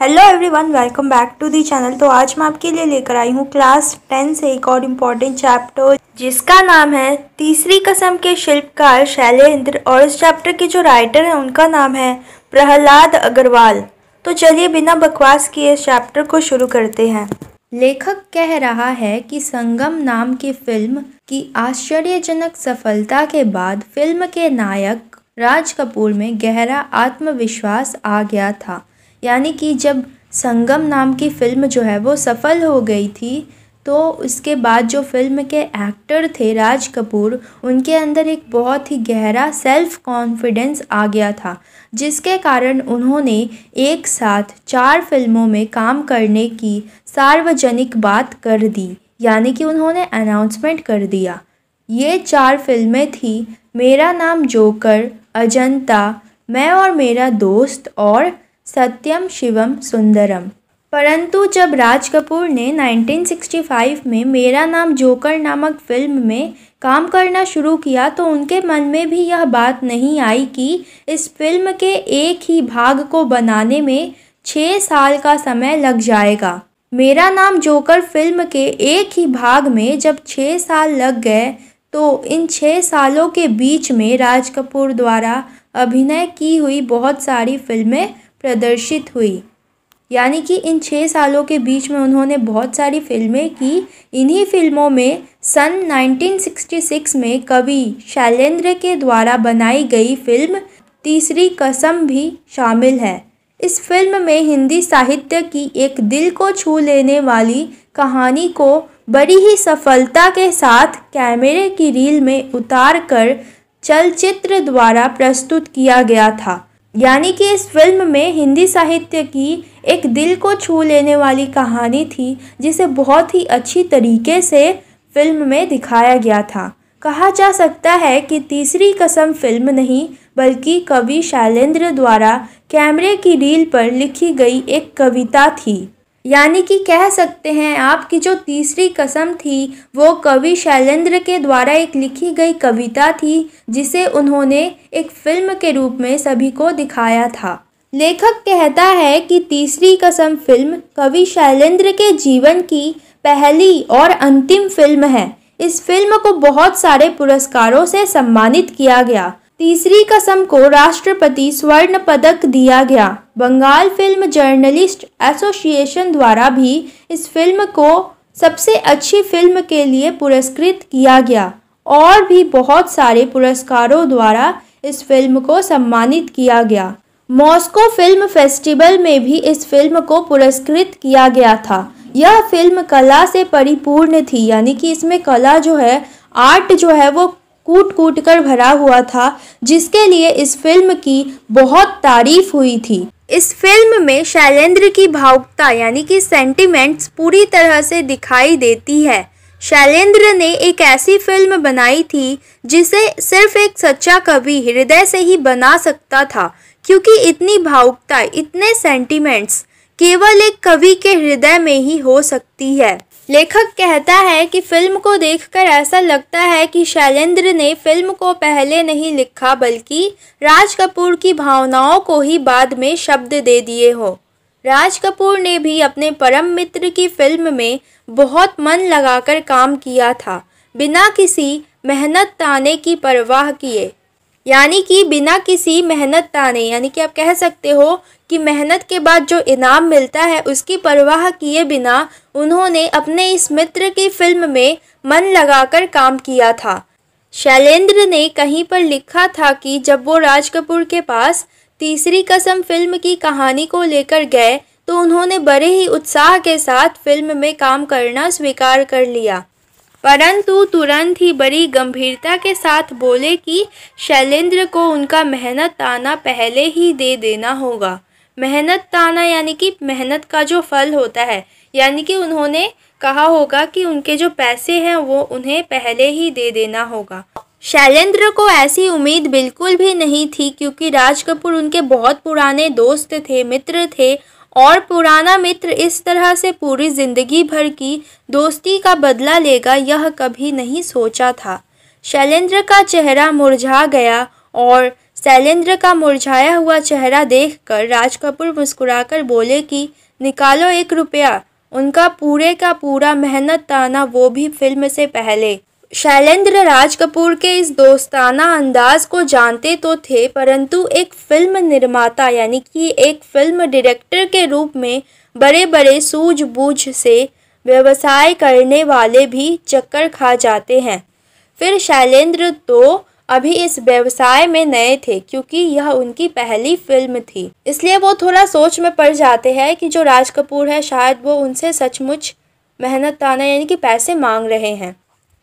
Hello everyone welcome back to the channel तो आज मैं आपके लिए लेकर आई हूँ क्लास टेन से एक और इंपॉर्टेंट चैप्टर जिसका नाम है तीसरी कसम के शिल्पकार शैलेंद्र और इस चैप्टर के जो राइटर हैं, उनका नाम है प्रहलाद अग्रवाल। तो चलिए बिना बकवास किए इस चैप्टर को शुरू करते हैं। लेखक कह रहा है कि संगम नाम की फ़िल्म की आश्चर्यजनक सफलता के बाद फ़िल्म के नायक राज कपूर में गहरा आत्मविश्वास आ गया था। यानी कि जब संगम नाम की फ़िल्म जो है वो सफ़ल हो गई थी तो उसके बाद जो फ़िल्म के एक्टर थे राज कपूर, उनके अंदर एक बहुत ही गहरा सेल्फ कॉन्फिडेंस आ गया था, जिसके कारण उन्होंने एक साथ चार फ़िल्मों में काम करने की सार्वजनिक बात कर दी, यानी कि उन्होंने अनाउंसमेंट कर दिया। ये चार फ़िल्में थी, मेरा नाम जोकर, अजंता, मैं और मेरा दोस्त और सत्यम शिवम सुंदरम। परंतु जब राज कपूर ने 1965 में मेरा नाम जोकर नामक फ़िल्म में काम करना शुरू किया तो उनके मन में भी यह बात नहीं आई कि इस फ़िल्म के एक ही भाग को बनाने में छः साल का समय लग जाएगा। मेरा नाम जोकर फ़िल्म के एक ही भाग में जब छः साल लग गए तो इन छः सालों के बीच में राज कपूर द्वारा अभिनय की हुई बहुत सारी फ़िल्में प्रदर्शित हुई। यानी कि इन छः सालों के बीच में उन्होंने बहुत सारी फ़िल्में की। इन्हीं फ़िल्मों में सन 1966 में कवि शैलेंद्र के द्वारा बनाई गई फ़िल्म तीसरी कसम भी शामिल है। इस फ़िल्म में हिंदी साहित्य की एक दिल को छू लेने वाली कहानी को बड़ी ही सफलता के साथ कैमरे की रील में उतार कर चलचित्र द्वारा प्रस्तुत किया गया था। यानी कि इस फ़िल्म में हिंदी साहित्य की एक दिल को छू लेने वाली कहानी थी, जिसे बहुत ही अच्छी तरीके से फ़िल्म में दिखाया गया था। कहा जा सकता है कि तीसरी कसम फ़िल्म नहीं, बल्कि कवि शैलेंद्र द्वारा कैमरे की रील पर लिखी गई एक कविता थी। यानी कि कह सकते हैं आपकी जो तीसरी कसम थी, वो कवि शैलेंद्र के द्वारा एक लिखी गई कविता थी, जिसे उन्होंने एक फ़िल्म के रूप में सभी को दिखाया था। लेखक कहता है कि तीसरी कसम फ़िल्म कवि शैलेंद्र के जीवन की पहली और अंतिम फ़िल्म है। इस फ़िल्म को बहुत सारे पुरस्कारों से सम्मानित किया गया। तीसरी कसम को राष्ट्रपति स्वर्ण पदक दिया गया। बंगाल फ़िल्म जर्नलिस्ट एसोसिएशन द्वारा भी इस फ़िल्म को सबसे अच्छी फ़िल्म के लिए पुरस्कृत किया गया और भी बहुत सारे पुरस्कारों द्वारा इस फ़िल्म को सम्मानित किया गया। मॉस्को फ़िल्म फेस्टिवल में भी इस फ़िल्म को पुरस्कृत किया गया था। यह फ़िल्म कला से परिपूर्ण थी, यानी कि इसमें कला जो है, आर्ट जो है, वो कूट कूट कर भरा हुआ था, जिसके लिए इस फ़िल्म की बहुत तारीफ़ हुई थी। इस फ़िल्म में शैलेंद्र की भावुकता यानी कि सेंटिमेंट्स पूरी तरह से दिखाई देती है। शैलेंद्र ने एक ऐसी फ़िल्म बनाई थी, जिसे सिर्फ़ एक सच्चा कवि हृदय से ही बना सकता था, क्योंकि इतनी भावुकता, इतने सेंटिमेंट्स केवल एक कवि के हृदय में ही हो सकती है। लेखक कहता है कि फ़िल्म को देखकर ऐसा लगता है कि शैलेंद्र ने फ़िल्म को पहले नहीं लिखा, बल्कि राज कपूर की भावनाओं को ही बाद में शब्द दे दिए हो। राज कपूर ने भी अपने परम मित्र की फ़िल्म में बहुत मन लगाकर काम किया था। बिना किसी मेहनत ताने की परवाह किए यानी कि बिना किसी मेहनत ताने यानी कि आप कह सकते हो कि मेहनत के बाद जो इनाम मिलता है, उसकी परवाह किए बिना उन्होंने अपने इस मित्र की फ़िल्म में मन लगाकर काम किया था। शैलेंद्र ने कहीं पर लिखा था कि जब वो राज कपूर के पास तीसरी कसम फ़िल्म की कहानी को लेकर गए तो उन्होंने बड़े ही उत्साह के साथ फ़िल्म में काम करना स्वीकार कर लिया। परंतु तुरंत ही बड़ी गंभीरता के साथ बोले कि शैलेंद्र को उनका मेहनत ताना पहले ही दे देना होगा। मेहनत ताना यानी कि मेहनत का जो फल होता है, यानी कि उन्होंने कहा होगा कि उनके जो पैसे हैं वो उन्हें पहले ही दे देना होगा। शैलेंद्र को ऐसी उम्मीद बिल्कुल भी नहीं थी क्योंकि राज कपूर उनके बहुत पुराने दोस्त थे, मित्र थे और पुराना मित्र इस तरह से पूरी ज़िंदगी भर की दोस्ती का बदला लेगा, यह कभी नहीं सोचा था। शैलेंद्र का चेहरा मुरझा गया और शैलेंद्र का मुरझाया हुआ चेहरा देखकर राज कपूर मुस्कुराकर बोले कि, निकालो एक रुपया। उनका पूरे का पूरा मेहनत ताना वो भी फ़िल्म से पहले। शैलेंद्र राज कपूर के इस दोस्ताना अंदाज को जानते तो थे, परंतु एक फ़िल्म निर्माता, यानी कि एक फ़िल्म डायरेक्टर के रूप में बड़े बड़े सूझबूझ से व्यवसाय करने वाले भी चक्कर खा जाते हैं। फिर शैलेंद्र तो अभी इस व्यवसाय में नए थे, क्योंकि यह उनकी पहली फ़िल्म थी। इसलिए वो थोड़ा सोच में पड़ जाते हैं कि जो राज कपूर है, शायद वो उनसे सचमुच मेहनत ताना, यानी कि पैसे मांग रहे हैं।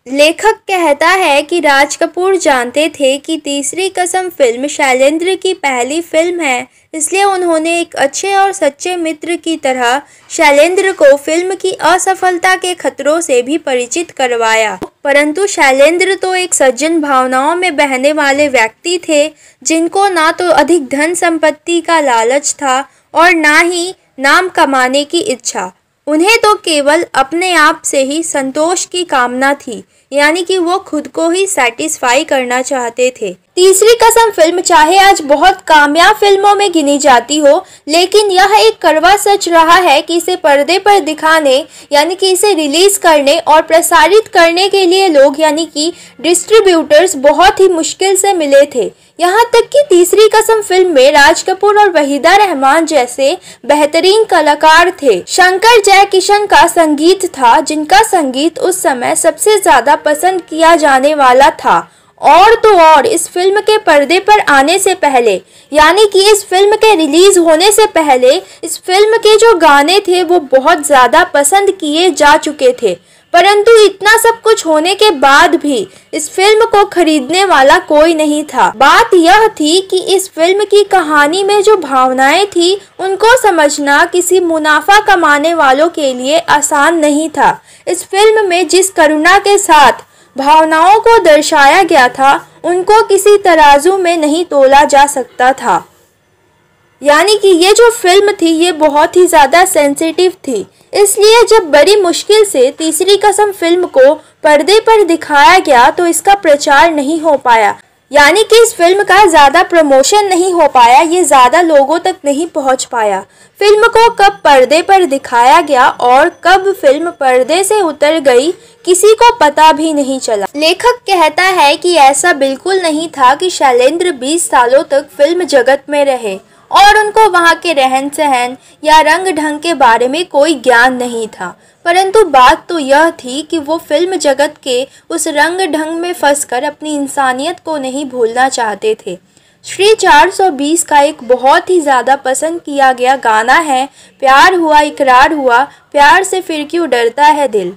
लेखक कहता है कि राज कपूर जानते थे कि तीसरी कसम फ़िल्म शैलेंद्र की पहली फ़िल्म है, इसलिए उन्होंने एक अच्छे और सच्चे मित्र की तरह शैलेंद्र को फ़िल्म की असफलता के खतरों से भी परिचित करवाया। परंतु शैलेंद्र तो एक सज्जन भावनाओं में बहने वाले व्यक्ति थे, जिनको ना तो अधिक धन संपत्ति का लालच था और ना ही नाम कमाने की इच्छा। उन्हें तो केवल अपने आप से ही संतोष की कामना थी यानी कि वो खुद को ही सेटिस्फाई करना चाहते थे। तीसरी कसम फ़िल्म चाहे आज बहुत कामयाब फ़िल्मों में गिनी जाती हो, लेकिन यह एक करवा सच रहा है कि इसे पर्दे पर दिखाने, यानी कि इसे रिलीज़ करने और प्रसारित करने के लिए लोग, यानी कि डिस्ट्रीब्यूटर्स, बहुत ही मुश्किल से मिले थे। यहाँ तक कि तीसरी कसम फ़िल्म में राज कपूर और वहीदा रहमान जैसे बेहतरीन कलाकार थे। शंकर जय किशन का संगीत था, जिनका संगीत उस समय सबसे ज़्यादा पसंद किया जाने वाला था। और तो और इस फ़िल्म के पर्दे पर आने से पहले, यानी कि इस फ़िल्म के रिलीज़ होने से पहले, इस फ़िल्म के जो गाने थे वो बहुत ज़्यादा पसंद किए जा चुके थे। परंतु इतना सब कुछ होने के बाद भी इस फ़िल्म को खरीदने वाला कोई नहीं था। बात यह थी कि इस फ़िल्म की कहानी में जो भावनाएँ थी, उनको समझना किसी मुनाफा कमाने वालों के लिए आसान नहीं था। इस फ़िल्म में जिस करुणा के साथ भावनाओं को दर्शाया गया था, उनको किसी तराजू में नहीं तोला जा सकता था। यानी कि ये जो फ़िल्म थी, ये बहुत ही ज़्यादा सेंसिटिव थी। इसलिए जब बड़ी मुश्किल से तीसरी कसम फ़िल्म को पर्दे पर दिखाया गया तो इसका प्रचार नहीं हो पाया। यानी कि इस फ़िल्म का ज़्यादा प्रमोशन नहीं हो पाया, ये ज़्यादा लोगों तक नहीं पहुँच पाया। फ़िल्म को कब पर्दे पर दिखाया गया और कब फ़िल्म पर्दे से उतर गई, किसी को पता भी नहीं चला। लेखक कहता है कि ऐसा बिल्कुल नहीं था कि शैलेंद्र 20 सालों तक फ़िल्म जगत में रहे और उनको वहाँ के रहन सहन या रंग ढंग के बारे में कोई ज्ञान नहीं था। परंतु बात तो यह थी कि वो फ़िल्म जगत के उस रंग ढंग में फंसकर अपनी इंसानियत को नहीं भूलना चाहते थे। श्री 420 का एक बहुत ही ज़्यादा पसंद किया गया गाना है, प्यार हुआ, इकरार हुआ, प्यार से फिर क्यों डरता है दिल?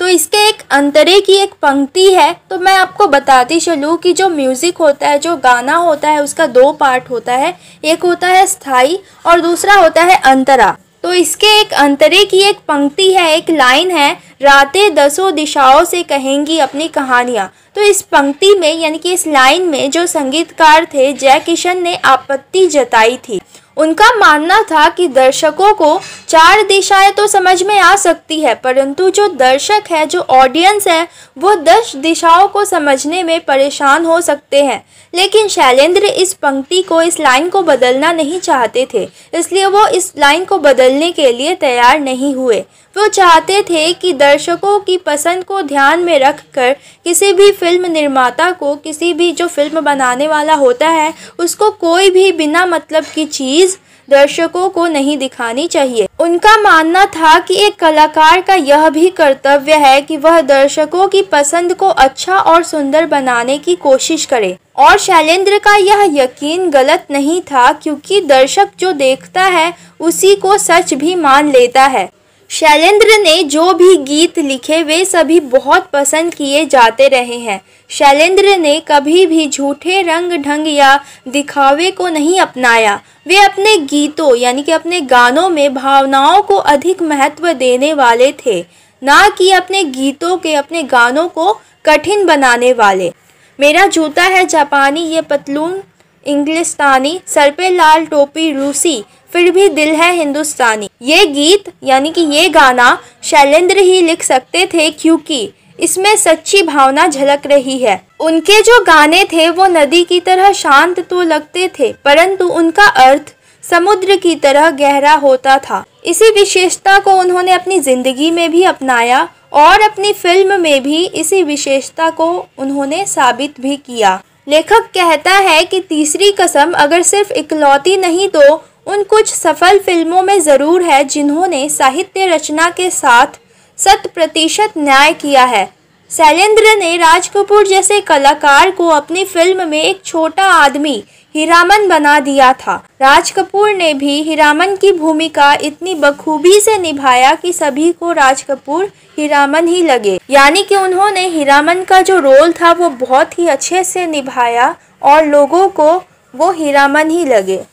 तो इसके एक अंतरे की एक पंक्ति है तो मैं आपको बताती चलूँ कि जो म्यूज़िक होता है, जो गाना होता है, उसका दो पार्ट होता है, एक होता है स्थायी और दूसरा होता है अंतरा। तो इसके एक अंतरे की एक पंक्ति है, एक लाइन है, रातें दसों दिशाओं से कहेंगी अपनी कहानियाँ। तो इस पंक्ति में, यानी कि इस लाइन में जो संगीतकार थे जय किशन ने आपत्ति जताई थी। उनका मानना था कि दर्शकों को चार दिशाएँ तो समझ में आ सकती है, परंतु जो दर्शक है, जो ऑडियंस है, वो दस दिशाओं को समझने में परेशान हो सकते हैं। लेकिन शैलेंद्र इस पंक्ति को, इस लाइन को बदलना नहीं चाहते थे, इसलिए वो इस लाइन को बदलने के लिए तैयार नहीं हुए। वो चाहते थे कि दर्शकों की पसंद को ध्यान में रखकर किसी भी फ़िल्म निर्माता को किसी भी जो फ़िल्म बनाने वाला होता है, उसको कोई भी बिना मतलब की चीज़ दर्शकों को नहीं दिखानी चाहिए। उनका मानना था कि एक कलाकार का यह भी कर्तव्य है कि वह दर्शकों की पसंद को अच्छा और सुंदर बनाने की कोशिश करे। और शैलेंद्र का यह यकीन गलत नहीं था, क्योंकि दर्शक जो देखता है, उसी को सच भी मान लेता है। शैलेंद्र ने जो भी गीत लिखे, वे सभी बहुत पसंद किए जाते रहे हैं। शैलेंद्र ने कभी भी झूठे रंग ढंग या दिखावे को नहीं अपनाया। वे अपने गीतों, यानी कि अपने गानों में भावनाओं को अधिक महत्व देने वाले थे, ना कि अपने गीतों के, अपने गानों को कठिन बनाने वाले। मेरा जूता है जापानी, ये पतलून, इंग्लिस्तानी, सर पे लाल टोपी, रूसी फिर भी दिल है हिंदुस्तानी। ये गीत, यानी कि ये गाना, शैलेंद्र ही लिख सकते थे क्योंकि इसमें सच्ची भावना झलक रही है। उनके जो गाने थे, वो नदी की तरह शांत तो लगते थे, परंतु उनका अर्थ समुद्र की तरह गहरा होता था। इसी विशेषता को उन्होंने अपनी ज़िंदगी में भी अपनाया और अपनी फ़िल्म में भी इसी विशेषता को उन्होंने साबित भी किया। लेखक कहता है कि तीसरी कसम अगर सिर्फ़ इकलौती नहीं तो उन कुछ सफल फ़िल्मों में ज़रूर है जिन्होंने साहित्य रचना के साथ शत प्रतिशत न्याय किया है। शैलेंद्र ने राज कपूर जैसे कलाकार को अपनी फ़िल्म में एक छोटा आदमी हीरामन बना दिया था। राज कपूर ने भी हीरामन की भूमिका इतनी बखूबी से निभाया कि सभी को राज कपूर हीरामन ही लगे। यानी कि उन्होंने हीरामन का जो रोल था वो बहुत ही अच्छे से निभाया और लोगों को वो हीरामन ही लगे।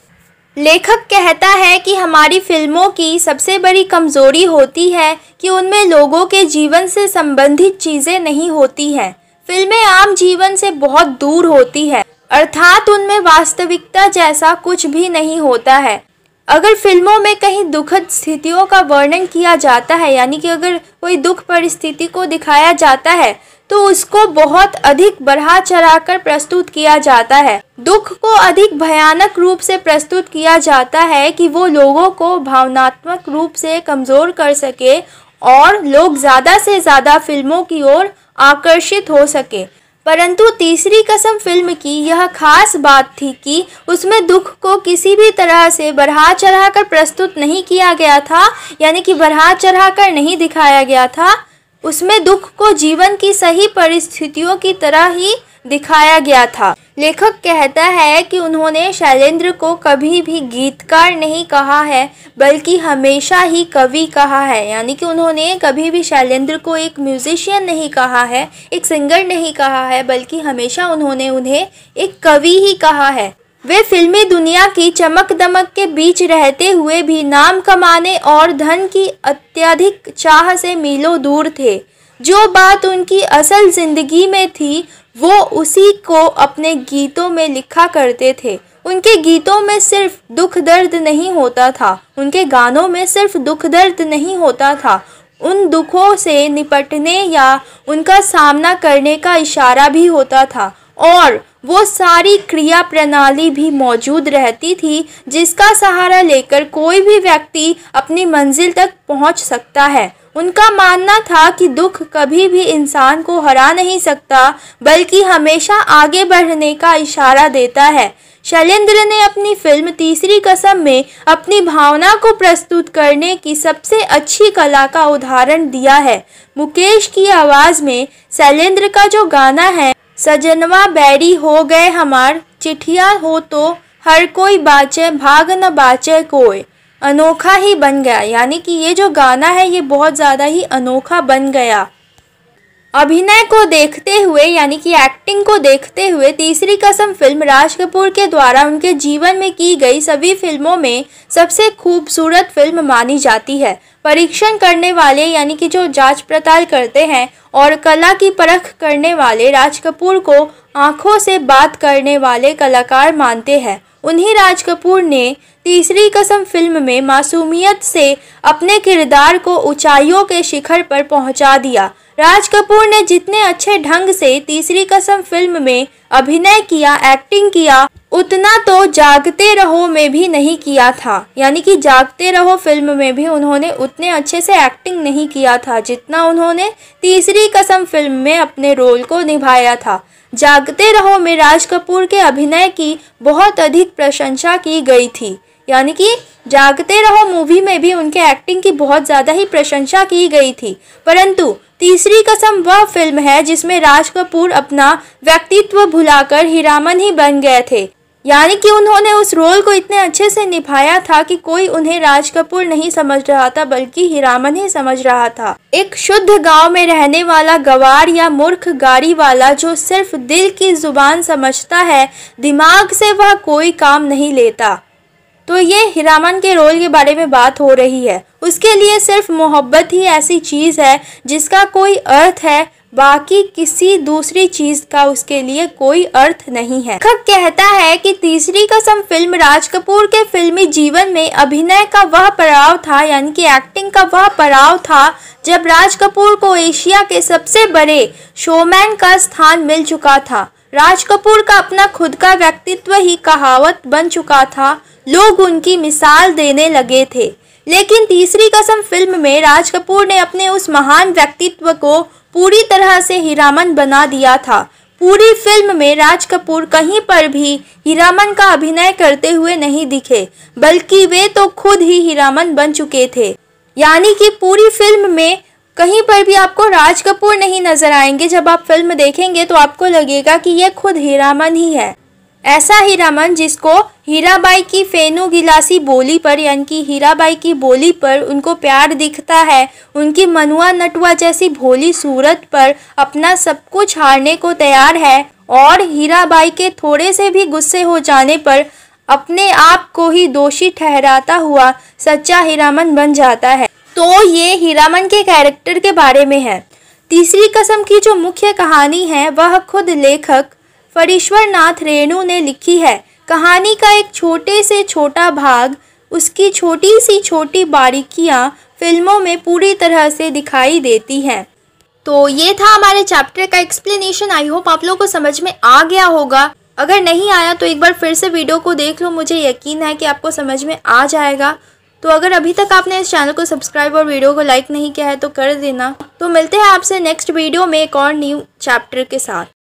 लेखक कहता है कि हमारी फ़िल्मों की सबसे बड़ी कमज़ोरी होती है कि उनमें लोगों के जीवन से संबंधित चीज़ें नहीं होती हैं। फ़िल्में आम जीवन से बहुत दूर होती है, अर्थात उनमें वास्तविकता जैसा कुछ भी नहीं होता है। अगर फ़िल्मों में कहीं दुखद स्थितियों का वर्णन किया जाता है, यानी कि अगर कोई दुख परिस्थिति को दिखाया जाता है तो उसको बहुत अधिक बढ़ा चढ़ा कर प्रस्तुत किया जाता है। दुख को अधिक भयानक रूप से प्रस्तुत किया जाता है कि वो लोगों को भावनात्मक रूप से कमज़ोर कर सके और लोग ज़्यादा से ज़्यादा फ़िल्मों की ओर आकर्षित हो सके। परंतु तीसरी कसम फ़िल्म की यह खास बात थी कि उसमें दुख को किसी भी तरह से बढ़ा चढ़ा कर प्रस्तुत नहीं किया गया था, यानी कि बढ़ा चढ़ा कर नहीं दिखाया गया था। उसमें दुख को जीवन की सही परिस्थितियों की तरह ही दिखाया गया था। लेखक कहता है कि उन्होंने शैलेंद्र को कभी भी गीतकार नहीं कहा है, बल्कि हमेशा ही कवि कहा है। यानी कि उन्होंने कभी भी शैलेंद्र को एक म्यूजिशियन नहीं कहा है, एक सिंगर नहीं कहा है, बल्कि हमेशा उन्होंने उन्हें एक कवि ही कहा है। वे फिल्मी दुनिया की चमक दमक के बीच रहते हुए भी नाम कमाने और धन की अत्यधिक चाह से मीलों दूर थे। जो बात उनकी असल ज़िंदगी में थी, वो उसी को अपने गीतों में लिखा करते थे। उनके गीतों में सिर्फ़ दुख दर्द नहीं होता था। उनके गानों में सिर्फ़ दुख दर्द नहीं होता था। उन दुखों से निपटने या उनका सामना करने का इशारा भी होता था। और वो सारी क्रिया प्रणाली भी मौजूद रहती थी, जिसका सहारा लेकर कोई भी व्यक्ति अपनी मंजिल तक पहुँच सकता है। उनका मानना था कि दुख कभी भी इंसान को हरा नहीं सकता, बल्कि हमेशा आगे बढ़ने का इशारा देता है। शैलेंद्र ने अपनी फ़िल्म तीसरी कसम में अपनी भावना को प्रस्तुत करने की सबसे अच्छी कला का उदाहरण दिया है। मुकेश की आवाज़ में शैलेंद्र का जो गाना है सजनवा बैरी हो गए हमार। चिठिया हो तो हर कोई बाचे, भाग न बाचे कोई अनोखा ही बन गया। यानी कि ये जो गाना है, ये बहुत ज़्यादा ही अनोखा बन गया। अभिनय को देखते हुए, यानी कि एक्टिंग को देखते हुए, तीसरी कसम फ़िल्म राज कपूर के द्वारा उनके जीवन में की गई सभी फ़िल्मों में सबसे खूबसूरत फ़िल्म मानी जाती है। परीक्षण करने वाले, यानी कि जो जाँच पड़ताल करते हैं, और कला की परख करने वाले राज कपूर को आँखों से बात करने वाले कलाकार मानते हैं। उन्हीं राज कपूर ने तीसरी कसम फ़िल्म में मासूमियत से अपने किरदार को ऊंचाइयों के शिखर पर पहुँचा दिया। राज कपूर ने जितने अच्छे ढंग से तीसरी कसम फ़िल्म में अभिनय किया एक्टिंग किया, उतना तो जागते रहो में भी नहीं किया था। यानी कि जागते रहो फ़िल्म में भी उन्होंने उतने अच्छे से एक्टिंग नहीं किया था, जितना उन्होंने तीसरी कसम फ़िल्म में अपने रोल को निभाया था। जागते रहो में राज कपूर के अभिनय की बहुत अधिक प्रशंसा की गई थी। यानी कि जागते रहो मूवी में भी उनके एक्टिंग की बहुत ज़्यादा ही प्रशंसा की गई थी। परंतु तीसरी कसम वह फ़िल्म है जिसमें राज कपूर अपना व्यक्तित्व भुलाकर हीरामन ही बन गए थे। यानी कि उन्होंने उस रोल को इतने अच्छे से निभाया था कि कोई उन्हें राज कपूर नहीं समझ रहा था, बल्कि हीरामन ही समझ रहा था। एक शुद्ध गाँव में रहने वाला गवार या मूर्ख गाड़ी वाला जो सिर्फ़ दिल की ज़ुबान समझता है, दिमाग से वह कोई काम नहीं लेता। तो ये हीरामन के रोल के बारे में बात हो रही है। उसके लिए सिर्फ़ मोहब्बत ही ऐसी चीज़ है, जिसका कोई अर्थ है, बाकी किसी दूसरी चीज़ का उसके लिए कोई अर्थ नहीं है। लेखक कहता है कि तीसरी कसम फ़िल्म राज कपूर के फिल्मी जीवन में अभिनय का वह पड़ाव था, यानी कि एक्टिंग का वह पड़ाव था, जब राज कपूर को एशिया के सबसे बड़े शोमैन का स्थान मिल चुका था। राज कपूर का अपना खुद का व्यक्तित्व ही कहावत बन चुका था। लोग उनकी मिसाल देने लगे थे। लेकिन तीसरी कसम फ़िल्म में राज कपूर ने अपने उस महान व्यक्तित्व को पूरी तरह से हीरामन बना दिया था। पूरी फ़िल्म में राज कपूर कहीं पर भी हीरामन का अभिनय करते हुए नहीं दिखे, बल्कि वे तो खुद ही हीरामन बन चुके थे। यानी कि पूरी फ़िल्म में कहीं पर भी आपको राज कपूर नहीं नज़र आएँगे। जब आप फ़िल्म देखेंगे तो आपको लगेगा कि यह खुद हीरामन ही है। ऐसा हीरामन जिसको हीराबाई की फेनु गिलासी बोली पर, यानी कि हीराबाई की बोली पर उनको प्यार दिखता है, उनकी मनुआ नटुआ जैसी भोली सूरत पर अपना सब कुछ हारने को तैयार है और हीराबाई के थोड़े से भी गुस्से हो जाने पर अपने आप को ही दोषी ठहराता हुआ सच्चा हीरामन बन जाता है। तो ये हीरामन के कैरेक्टर के बारे में है। तीसरी कसम की जो मुख्य कहानी है, वह खुद लेखक फरीश्वर नाथ रेणु ने लिखी है, कहानी का एक छोटे से छोटा भाग, उसकी छोटी सी छोटी बारीकियाँ फ़िल्मों में पूरी तरह से दिखाई देती हैं। तो ये था हमारे चैप्टर का एक्सप्लेनेशन। आई होप आप लोगों को समझ में आ गया होगा। अगर नहीं आया तो एक बार फिर से वीडियो को देख लो। मुझे यकीन है कि आपको समझ में आ जाएगा। तो अगर अभी तक आपने इस चैनल को सब्सक्राइब और वीडियो को लाइक नहीं किया है तो कर देना। तो मिलते हैं आपसे नेक्स्ट वीडियो में एक और न्यू चैप्टर के साथ।